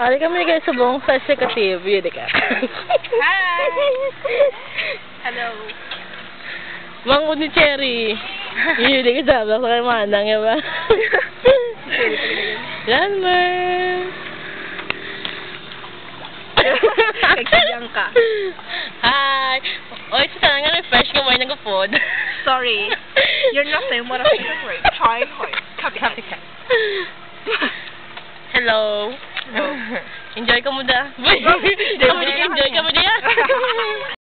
Ali kami guys subong sa executive. Yun ka. Hi! Hello. Mango ni Cherry. Yun ka sabak sa kay manang ya ba? Yan man. Nagsadyang ka. Hi. Oy, sa tanang refresh ka mo nang food. Sorry. You're not saying what I think is right. Try hard. Copy, copy, copy. Hello. Enjoy ka mo da. Enjoy Enjoy ka mo diya.